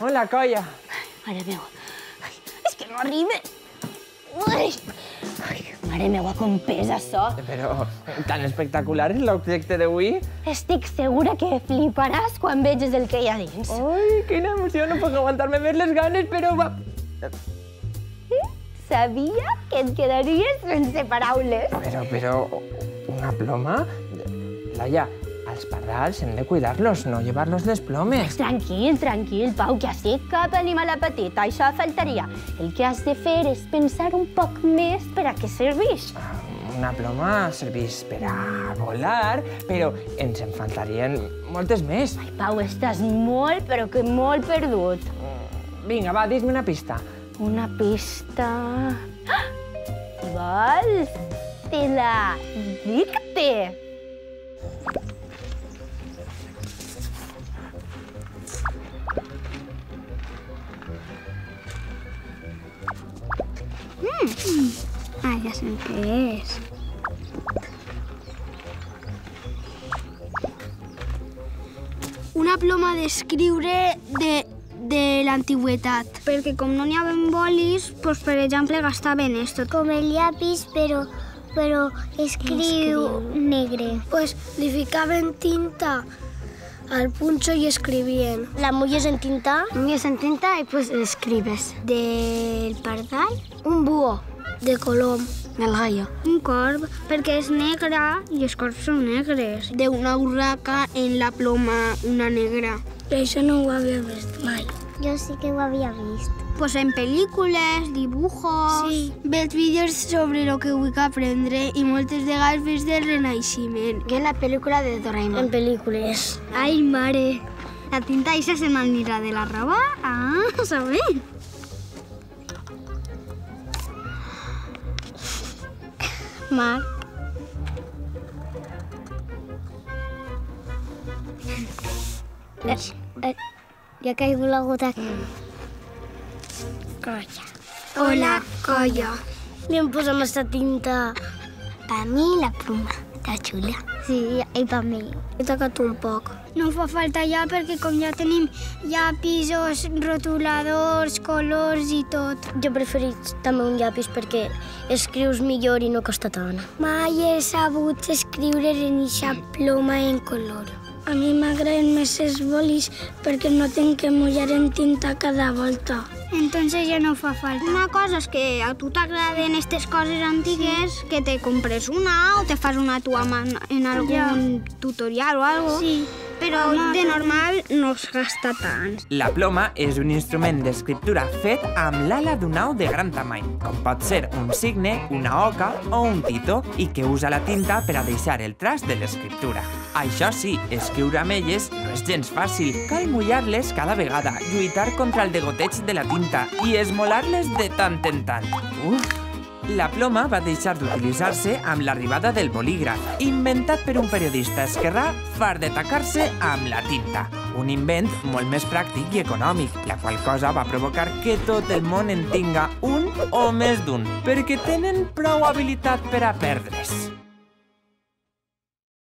Hola, colla. Mare meva. Ai, és que no arriba. Ai, ai, mare meva, com pesa això. Però tan espectacular és l'objecte d'avui. Estic segura que fliparàs quan veges el que hi ha dins. Ai, quina emoció, no puc aguantar-me més les ganes, però va... Sabia que et quedaries sense paraules. Però, però, una ploma? Laia, pardals hem de cuidar-los, no llevar-los les plomes. Tranquil, tranquil, Pau, que així cap animal petit, això faltaria. El que has de fer és pensar un poc més per a què serveix. Una ploma serveix per a volar, però ens en faltarien moltes més. Ai, Pau, estàs molt, però que molt perdut. Vinga, va, dis-me una pista. Una pista... Ah! Vols? Te la dicte. Ah, ja sé què és. Una ploma d'escriure de, de l'antigüetat. Perquè com no n'hi havia bolis, doncs, per exemple, gastaven esto. Com el llapis, però, però escriu negre. Pues li ficaven tinta al punxo i escrivien. La mulles en tinta, Mies en tinta i pues escribes. del pardal, Un búho. De colom. Del gallo. Un corb, perquè és negre i els corbs són negres. D'una urraca en la ploma una negra. Això no ho havia vist mai. Jo sí que ho havia vist. Pues en pel·lícules, dibujos... Sí. Veig vídeos sobre lo que vull aprendre i moltes vegades veig del Renaixement. Que és la pel·lícula de Doraemon. En pel·lícules. Ai, mare. La tinta eixa se m'anirà de la roba? Ah, saber. Marc. Eh, eh, ja caigut la gota. Colla. Hola, colla. Li em posem esta tinta. Per mi la pluma. Està xula. Sí, i per mi. He tocat un poc. No fa falta ja perquè com ja tenim llapisos, rotuladors, colors i tot. Jo preferís també un llapis perquè escrius millor i no costa tant. Mai he sabut escriure en eixa ploma en color. A mi m'agraden més els bolis perquè no tinc que mullar en tinta cada volta. Entonces ja no fa falta. Una cosa és que a tu t'agraden aquestes coses antigues, que te compres una o te fas una tu en algun tutorial o algo. Sí. Però de normal no es gasta tant. La ploma és un instrument d'escriptura fet amb l'ala d'un au de gran tamany, com pot ser un signe, una oca o un tito, i que usa la tinta per a deixar el trast de l'escriptura. Això sí, escriure amb elles no és gens fàcil. Cal mullar-les cada vegada, lluitar contra el degoteig de la tinta i esmolar-les de tant en tant. Uf! La ploma va deixar d'utilitzar-se amb l'arribada del bolígraf, inventat per un periodista esquerrà far de tacar-se amb la tinta. Un invent molt més pràctic i econòmic, la qual cosa va provocar que tot el món en tinga un o més d'un, perquè tenen prou habilitat per a perdre's.